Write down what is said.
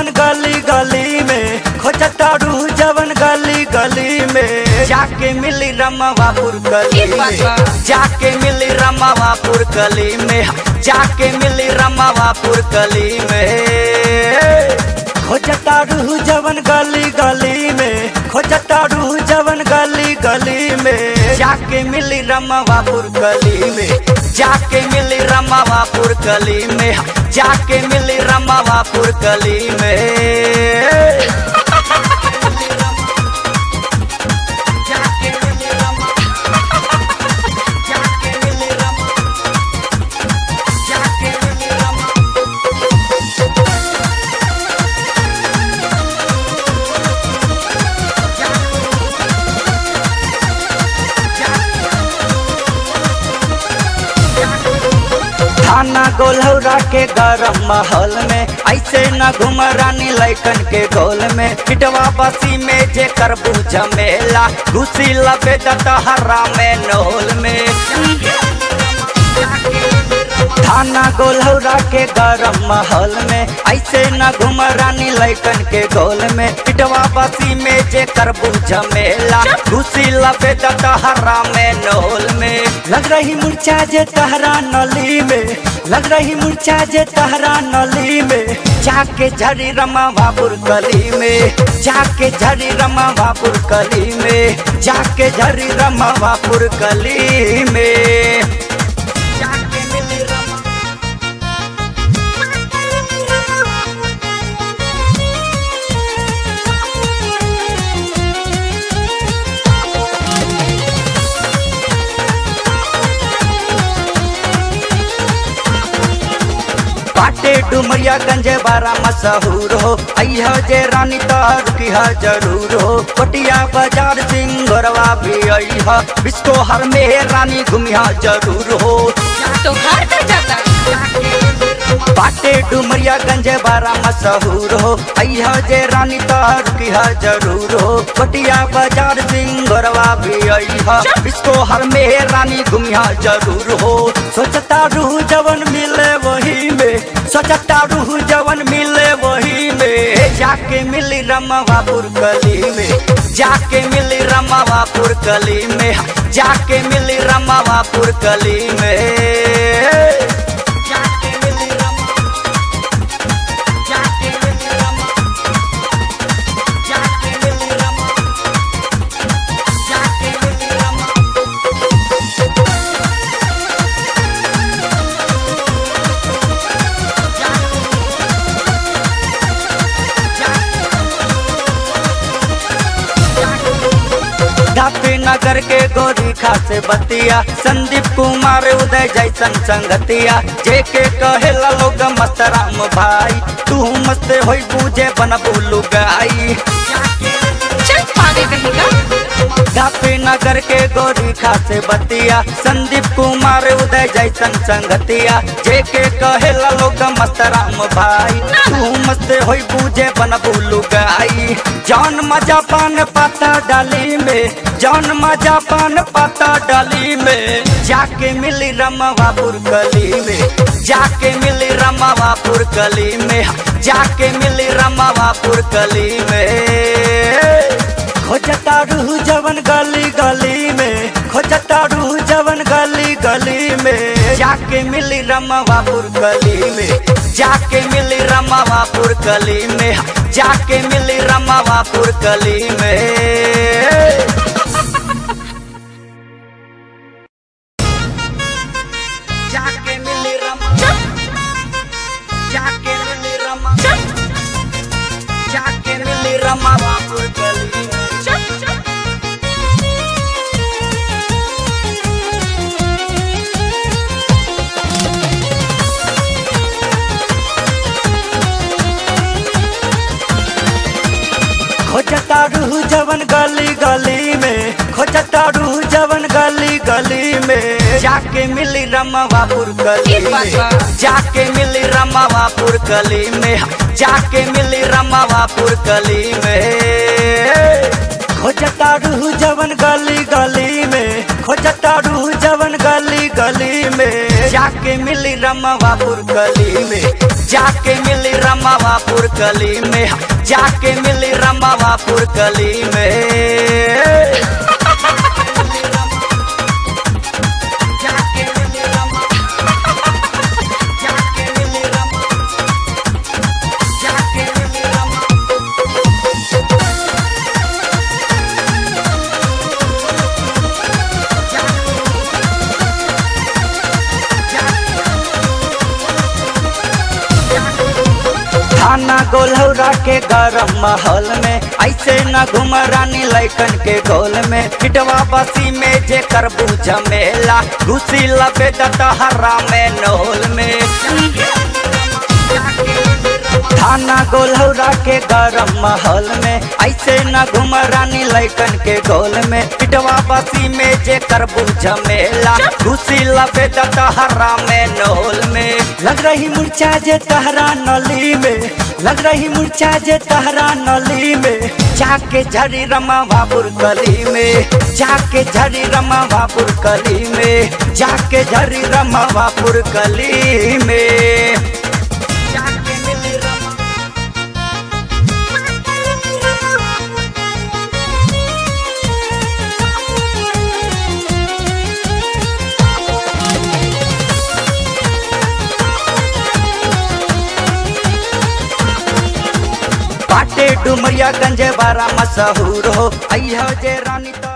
जवन गली गली में खोजतारू जवन गली गली में। जाके मिली रमापुर गली में, जाके मिली रमापुर गली में, जाके मिली रमापुर गली में। खोजतारू जवन गली गली में खोजतारू जवन गली गली में, जाके मिली रमापुर गली में। जाके मिली रमावापुर गली में जाके मिली रमावापुर गली में। थाना गोलहौरा के गरम माहौल में, ऐसे न घूम रानी लैकन के गोल में। पिटवा बसी में जे करबू झमेला घुसी लबे दतहरा में नोल में। थाना गोलहौरा के गरम माहौल में ऐसे न घुम रानी लैकन के गोल में पिटवा बसी में जे करबू झमेला घुसी लबे दतहरा में नोल में। लग रही मुर्चा जे तहरा नली में लग रही मुर्चा जे तहरा नली में जाके झरी रमा बाबुर गली में जाके झरी रमा बाबुर गली में जाके झरी रमा बाबुर गली में। डुमरिया गंजे बारा मशहूर हो। अइह जे रानी तहर किहा ज़रूर हो। पटिया बाज़ार सिंगरवा भी अइह। बिस्को हर में रानी घुमिया ज़रूर हो। तो जाता बाटे डुमरिया गंजे बारा मशहूर हो। अइह जे रानी तहर किहा ज़रूर हो। पटिया बाज़ार सिंगरवा भी अइह। बिस्को हर में रानी घुमिया ज़रूर हो। सोचता रूह जवन मिले सोचता रूह जवन मिले वही में जाके मिली रमवा गली में जाके मिली रमवा गली में जाके मिली रमवा गली में धापी नगर के गोरी खास बतिया। संदीप कुमार, उदय जैसन संगतिया। जेके कहे लोग मस्त राम भाई, तू मस्त हो बन बुलू गाई नगर के गोरी खासे बतिया। संदीप कुमार, उदय जैसन संगतिया। जेके कहेला लोग मस्त राम भाई। तू मस्त होई पूजे बन बुलू गाई। जौन मज़ा पान पाता डाली में, जौन मज़ा पान पाता डाली में। जाके मिली रमापुर गली में, जाके मिली रमापुर गली में। जाके मिली रमापुर गली में। खोजता रूह जवन गली गली में खोजता रूह जवन गली गली में, जाके मिली बापुर गली में, जाके मिली बापुर गली में, जाके मिली बापुर गली में। रूह जवन गली गली में। जाके मिली रमापुर गली में। जाके मिली रमापुर गली में। जाके मिली रमापुर गली में। खोजता रूह जवन गली गली में। खोजता रूह जवन गली गली में। जाके मिली रमापुर गली में। जाके मिली रमापुर गली में। जाके मिली रमापुर गली में। थाना गोलहौरा के गरम माहौल में, ऐसे न घुम रानी लैकन के गोल में। पिटवा बसी में जे करबू झमेला घुसी लबे दतहरा में नोल में। थाना गोलहौरा के गरम माहौल में, ऐसे न घुम रानी लैकन के गोल में। पिटवा बसी में जे करबू झमेला घुसी लबे दतहरा में नोल में। लग रही मुर्चा जे तहरा नली में। लग रही मुर्चा जे तहरा नली में। जाके झरी रमा बाबुर कली में। जाके झरी रमा बाबुर कली में। जाके झरी रमा बाबुर कली में। डुमरिया गंजे बारा मशहूर हो। अयो जे रानी तो